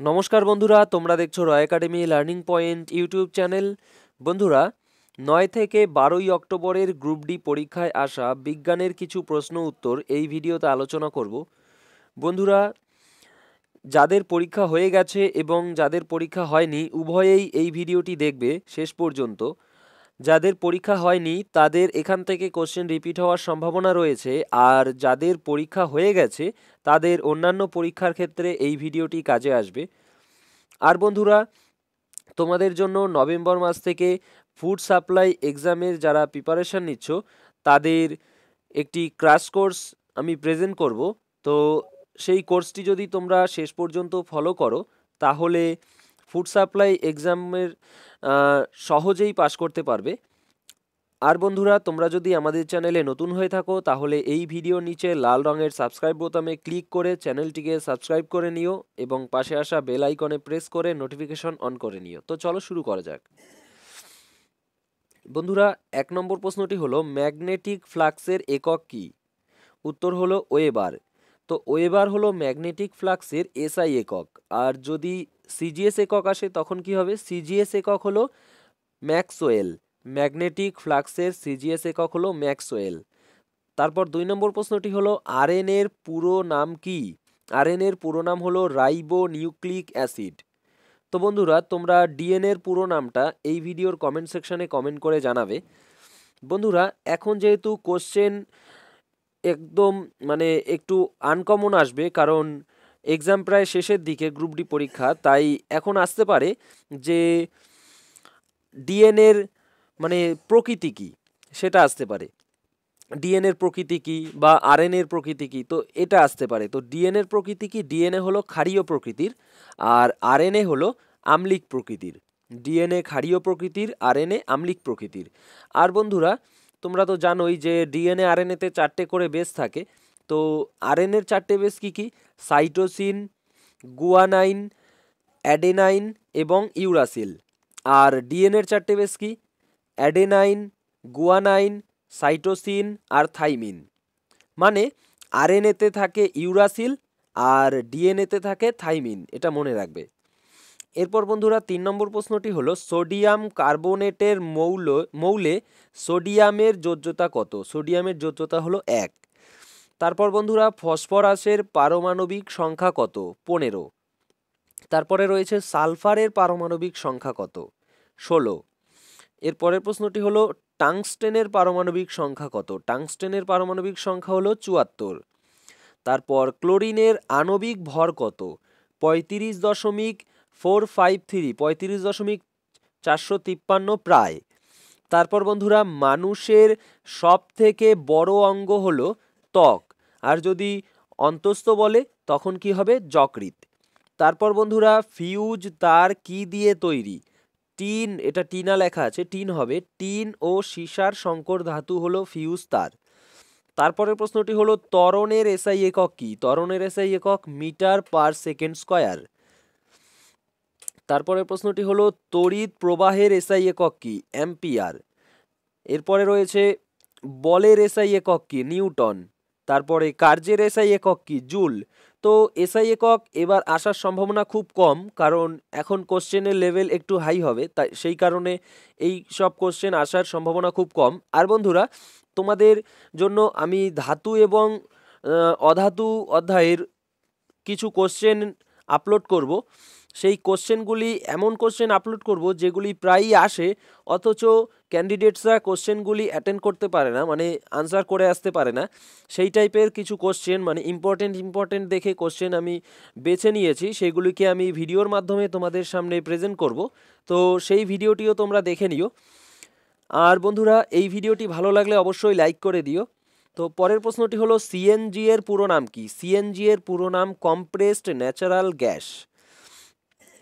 নমস্কার বন্ধুরা, তোমরা দেখছ Roy academy learning point YouTube channel বন্ধুরা, নয় থেকে বারোই অক্টোবরের গ্রুপ ডি পরীক্ষায় আসা বিজ্ঞানের কিছু প্রশ্ন উত্তর এই ভিডিওতে আলোচনা করব। বন্ধুরা, যাদের পরীক্ষা হয়ে গেছে এবং যাদের পরীক্ষা হয়নি, উভয়েই এই ভিডিওটি দেখবে শেষ পর্যন্ত। যাদের পরীক্ষা হয়নি, তাদের এখান থেকে কোশ্চেন রিপিট হওয়ার সম্ভাবনা রয়েছে। আর যাদের পরীক্ষা হয়ে গেছে, তাদের অন্যান্য পরীক্ষার ক্ষেত্রে এই ভিডিওটি কাজে আসবে। আর বন্ধুরা, তোমাদের জন্য নভেম্বর মাস থেকে ফুড সাপ্লাই এক্সামের যারা প্রিপারেশান নিচ্ছ, তাদের একটি ক্রাশ কোর্স আমি প্রেজেন্ট করব। তো সেই কোর্সটি যদি তোমরা শেষ পর্যন্ত ফলো করো, তাহলে ফুড সাপ্লাই এক্সামের সহজেই পাশ করতে পারবে। আর বন্ধুরা, তোমরা যদি আমাদের চ্যানেলে নতুন হয়ে থাকো, তাহলে এই ভিডিওর নিচে লাল রঙের সাবস্ক্রাইব বোতামে ক্লিক করে চ্যানেলটিকে সাবস্ক্রাইব করে নিও এবং পাশে আসা বেল আইকনে প্রেস করে নোটিফিকেশন অন করে নিও। তো চলো শুরু করা যাক। বন্ধুরা, এক নম্বর প্রশ্নটি হলো ম্যাগনেটিক ফ্লাক্সের একক কি? উত্তর হলো, ওয়েবার। তো ওয়েবার হলো ম্যাগনেটিক ফ্লাক্সের এসআই একক। আর যদি সিজিএস একক আসে, তখন কি হবে? সিজিএস একক হলো ম্যাক্সওয়েল। ম্যাগনেটিক ফ্লাক্সের সিজিএস একক হলো ম্যাক্সওয়েল। তারপর দুই নম্বর প্রশ্নটি হলো, আরএন এর পুরো নাম কি? আরএন এর পুরো নাম হলো রাইবো নিউক্লিক অ্যাসিড। তো বন্ধুরা, তোমরা ডিএনএর পুরো নামটা এই ভিডিওর কমেন্ট সেকশনে কমেন্ট করে জানাবে। বন্ধুরা, এখন যেহেতু কোশ্চেন একদম মানে একটু আনকমন আসবে কারণ এক্সাম প্রায় শেষের দিকে গ্রুপ ডি পরীক্ষা, তাই এখন আসতে পারে যে ডিএনএর মানে প্রকৃতি কী, সেটা আসতে পারে। ডিএনএর প্রকৃতি কী বা আরএনএর প্রকৃতি কী, তো এটা আসতে পারে। তো ডিএনএর প্রকৃতি কী? ডিএনএ হলো ক্ষারীয় প্রকৃতির আর আরএনএ হলো আম্লিক প্রকৃতির। ডিএনএ ক্ষারীয় প্রকৃতির আরএনএ আম্লিক প্রকৃতির। আর বন্ধুরা তোমরা তো জানোই যে ডিএনএ আরএনএতে চারটে করে বেস থাকে। তো আর আরএনএর চারটে বেস কী কী? সাইটোসিন, গুয়ানাইন, অ্যাডেনাইন এবং ইউরাসিল। আর ডিএনএর চারটে বেস কি? অ্যাডেনাইন, গুয়ানাইন, সাইটোসিন আর থাইমিন। মানে আর আরএনএতে থাকে ইউরাসিল আর ডিএনএতে থাকে থাইমিন, এটা মনে রাখবে। এরপর বন্ধুরা তিন নম্বর প্রশ্নটি হলো, সোডিয়াম কার্বোনেটের মৌল, মৌলে সোডিয়ামের যোজ্যতা কত? সোডিয়ামের যোজ্যতা হলো এক। তারপর বন্ধুরা, ফসফরাসের পারমাণবিক সংখ্যা কত? পনেরো। তারপরে রয়েছে, সালফারের পারমাণবিক সংখ্যা কত? ষোলো। এরপরের প্রশ্নটি হলো, টাংস্টেনের পারমাণবিক সংখ্যা কত? টাংস্টেনের পারমাণবিক সংখ্যা হলো চুয়াত্তর। তারপর, ক্লোরিনের আণবিক ভর কত? পঁয়ত্রিশ দশমিক ফোর ফাইভ থ্রি, পঁয়ত্রিশ দশমিক চারশো তিপ্পান্ন প্রায়। তারপর বন্ধুরা, মানুষের সব থেকে বড় অঙ্গ হলো ত্বক। আর যদি অন্তস্থ বলে, তখন কি হবে? যকৃত তারপর বন্ধুরা, ফিউজ তার কি দিয়ে তৈরি? টিন, এটা টিনা লেখা আছে, টিন হবে। টিন ও সীসার সংকর ধাতু হলো ফিউজ তার। তারপরের প্রশ্নটি হলো তরণের এসআই একক কি? তরণের এসআই একক মিটার পার সেকেন্ড স্কয়ার। তারপরের প্রশ্নটি হলো, তড়িৎ প্রবাহের এসআই একক কি? অ্যাম্পিয়ার। এরপরে রয়েছে, বলের এসআই একক কি? নিউটন। তারপরে কার্যের এসআই একক কি? জুল। তো এসআই একক এবার আসার সম্ভাবনা খুব কম, কারণ এখন কোশ্চেনের লেভেল একটু হাই হবে, তাই সেই কারণে এই সব কোশ্চেন আসার সম্ভাবনা খুব কম। আর বন্ধুরা, তোমাদের জন্য আমি ধাতু এবং অধাতু অধ্যায়ের কিছু কোশ্চেন আপলোড করব। সেই কোশ্চেনগুলি এমন কোশ্চেন আপলোড করব যেগুলি প্রায়ই আসে, অথচ ক্যান্ডিডেটসরা কোশ্চেনগুলি অ্যাটেন্ড করতে পারে না মানে আনসার করে আসতে পারে না। সেই টাইপের কিছু কোশ্চেন মানে ইম্পর্টেন্ট ইম্পর্টেন্ট দেখে কোশ্চেন আমি বেছে নিয়েছি, সেগুলিকে আমি ভিডিওর মাধ্যমে তোমাদের সামনে প্রেজেন্ট করব। তো সেই ভিডিওটিও তোমরা দেখে নিও। আর বন্ধুরা, এই ভিডিওটি ভালো লাগলে অবশ্যই লাইক করে দিও। তো পরের প্রশ্নটি হলো সিএনজি এর পুরো নাম কি? সিএনজি এর পুরো নাম কম্প্রেসড ন্যাচারাল গ্যাস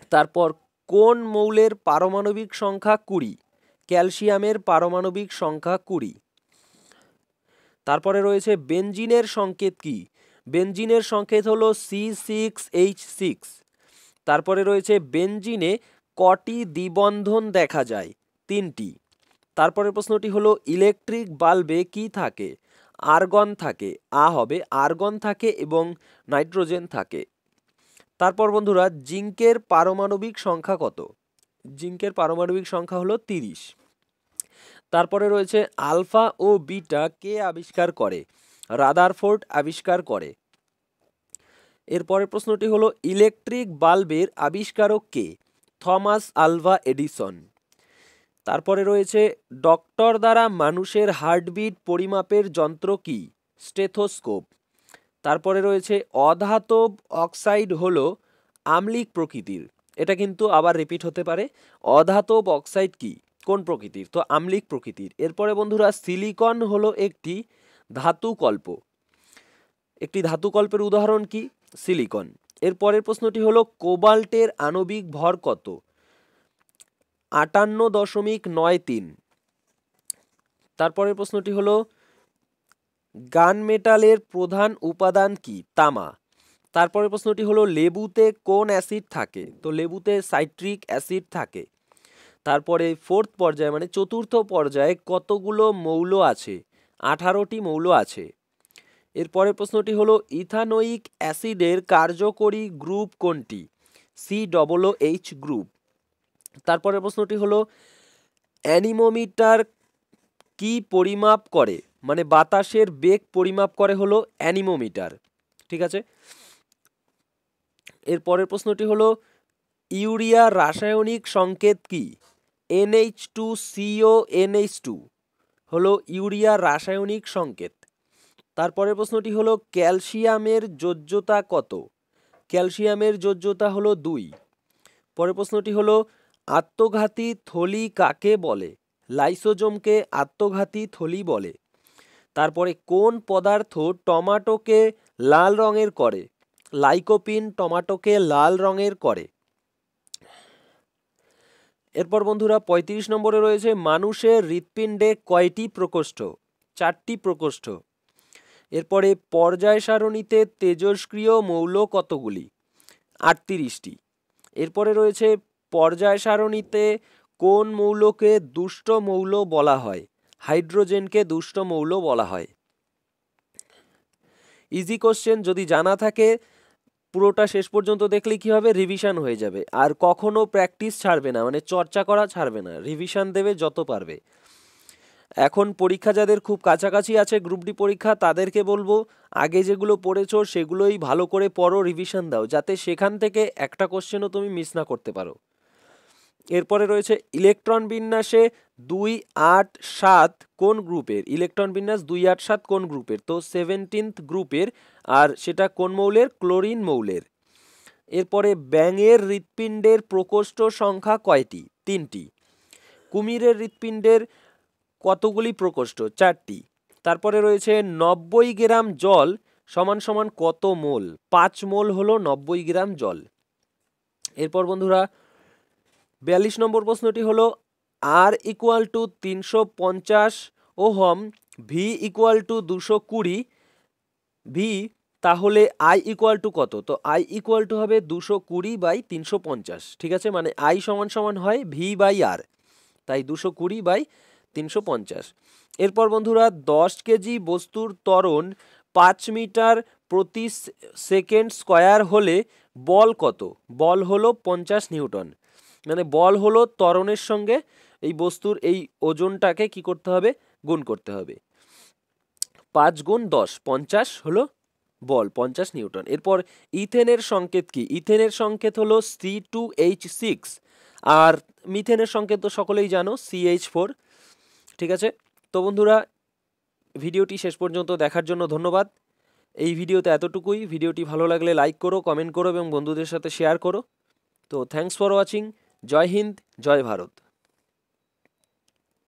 তারপর কোন মৌলের পারমাণবিক সংখ্যা কুড়ি? ক্যালসিয়ামের পারমাণবিক সংখ্যা কুড়ি। তারপরে রয়েছে বেঞ্জিনের সংকেত কি? বেঞ্জিনের সংকেত হলো সি সিক্স এইচ সিক্স। তারপরে রয়েছে বেঞ্জিনে কটি দ্বিবন্ধন দেখা যায়? তিনটি। তারপরের প্রশ্নটি হলো, ইলেকট্রিক বাল্বে কি থাকে? আর্গন থাকে। আ হবে আর্গন থাকে এবং নাইট্রোজেন থাকে। তারপর বন্ধুরা, জিঙ্কের পারমাণবিক সংখ্যা কত? জিঙ্কের পারমাণবিক সংখ্যা হলো তিরিশ। তারপরে রয়েছে আলফা ও বিটা কে আবিষ্কার করে? রাদারফোর্ড আবিষ্কার করে। এরপরের প্রশ্নটি হলো, ইলেকট্রিক বাল্বের আবিষ্কারক কে? Thomas Alva Edison. তারপরে রয়েছে, ডক্টর দ্বারা মানুষের হার্টবিট পরিমাপের যন্ত্র কি? স্টেথোস্কোপ। তারপরে রয়েছে অধাতব অক্সাইড হলো আম্লিক প্রকৃতির। এটা কিন্তু আবার রিপিট হতে পারে। অধাতব অক্সাইড কি? কোন প্রকৃতির? তো আম্লিক প্রকৃতির। এরপরে বন্ধুরা সিলিকন হলো একটি ধাতুকল্প। একটি ধাতুকল্পের উদাহরণ কি? সিলিকন। এরপরের প্রশ্নটি হলো, কোবাল্টের আণবিক ভর কত? আটান্ন দশমিক নয় তিন। তারপরের প্রশ্নটি হলো গান মেটালের প্রধান উপাদান কি? তামা। তারপরের প্রশ্নটি হলো, লেবুতে কোন অ্যাসিড থাকে? তো লেবুতে সাইট্রিক অ্যাসিড থাকে। তারপরে ফোর্থ পর্যায়ে মানে চতুর্থ পর্যায়ে কতগুলো মৌল আছে? আঠারোটি মৌল আছে। এরপরের প্রশ্নটি হলো, ইথানোইক অ্যাসিডের কার্যকরী গ্রুপ কোনটি? C double H group. তারপরের প্রশ্নটি হলো, অ্যানিমোমিটার কি পরিমাপ করে? মানে বাতাসের বেগ পরিমাপ করে হলো অ্যানিমোমিটার, ঠিক আছে? এর পরের প্রশ্নটি হলো, ইউরিয়া রাসায়নিক সংকেত কি? NH two, CO, NH two, হলো ইউরিয়া রাসায়নিক সংকেত। তারপরের প্রশ্নটি হলো, ক্যালসিয়ামের যোজ্যতা কত? ক্যালসিয়ামের যোজ্যতা হলো দুই। পরের প্রশ্নটি হলো, আত্মঘাতী থলি কাকে বলে? লাইসোজোমকে আত্মঘাতী থলি বলে। তারপরে কোন পদার্থ টমাটোকে লাল রঙের করে? লাইকোপিন টমাটোকে লাল রঙের করে। এরপর বন্ধুরা ৩৫ নম্বরে রয়েছে মানুষের হৃৎপিণ্ডে কয়টি প্রকোষ্ঠ? চারটি প্রকোষ্ঠ। এরপরে পর্যায় সারণীতে তেজস্ক্রিয় মৌল কতগুলি? আটত্রিশটি। এরপরে রয়েছে পর্যায় সারণীতে কোন মৌলকে দুষ্ট মৌল বলা হয়? হাইড্রোজেনকে দুষ্ট মৌল বলা হয়। ইজি কোশ্চেন যদি জানা থাকে, পুরোটা শেষ পর্যন্ত দেখলে কি হবে রিভিশন হয়ে যাবে? আর কখনো প্র্যাকটিস ছাড়বে না মানে চর্চা করা ছাড়বে না রিভিশন দেবে যত পারবে। এখন পরীক্ষা যাদের খুব কাছাকাছি আছে গ্রুপ ডি পরীক্ষা, তাদেরকে বলব, আগে যেগুলো পড়েছো, সেগুলোই ভালো করে পড়ো রিভিশন দাও, যাতে সেখান থেকে একটা কোশ্চেনও তুমি মিস না করতে পারো। এরপরে রয়েছে ইলেকট্রন বিন্যাসে দুই আট সাত কোন গ্রুপের? ইলেকট্রন বিন্যাস দুই আট সাত কোন গ্রুপের? তো সেভেন্টিন্থ গ্রুপের, আর সেটা কোন মৌলের? ক্লোরিন মৌলের। এরপরে ব্যাঙের হৃৎপিণ্ডের প্রকোষ্ঠ সংখ্যা কয়টি? তিনটি। কুমিরের হৃৎপিণ্ডের কতগুলি প্রকোষ্ঠ? চারটি। তারপরে রয়েছে নব্বই গ্রাম জল সমান সমান কত মোল? পাঁচ মোল হলো নব্বই গ্রাম জল। এরপর বন্ধুরা বিয়াল্লিশ নম্বর প্রশ্নটি হলো আর ইকুয়াল টু তিনশো পঞ্চাশ ওহম ভি ইকুয়াল টু দুশো কুড়ি ভি তাহলে আই ইকুয়াল টু কত? তো আই ইকুয়াল টু হবে দুশো কুড়ি বাই তিনশো পঞ্চাশ, ঠিক আছে? মানে আই সমান সমান হয় ভি বাই আর তাই দুশো কুড়ি বাই তিনশো পঞ্চাশ। এরপর বন্ধুরা, দশ কেজি বস্তুর ত্বরণ পাঁচ মিটার প্রতি সেকেন্ড স্কোয়ার হলে বল কত? বল হলো পঞ্চাশ নিউটন। মানে বল হলো ত্বরণের সঙ্গে এই বস্তুর এই ওজনটাকে কি করতে হবে? গুণ করতে হবে। পাঁচ গুণ দশ, পঞ্চাশ হলো বল, পঞ্চাশ নিউটন। এরপর ইথেনের সংকেত কি? ইথেনের সংকেত হলো সি টু এইচ সিক্স আর মিথেনের সংকেত তো সকলেই জানো সিএইচ ফোর ঠিক আছে? তো বন্ধুরা, ভিডিওটি শেষ পর্যন্ত দেখার জন্য ধন্যবাদ। এই ভিডিওতে এতটুকুই। ভিডিওটি ভালো লাগলে লাইক করো, কমেন্ট করো এবং বন্ধুদের সাথে শেয়ার করো। তো thanks for watching Joy Hind Joy Bharat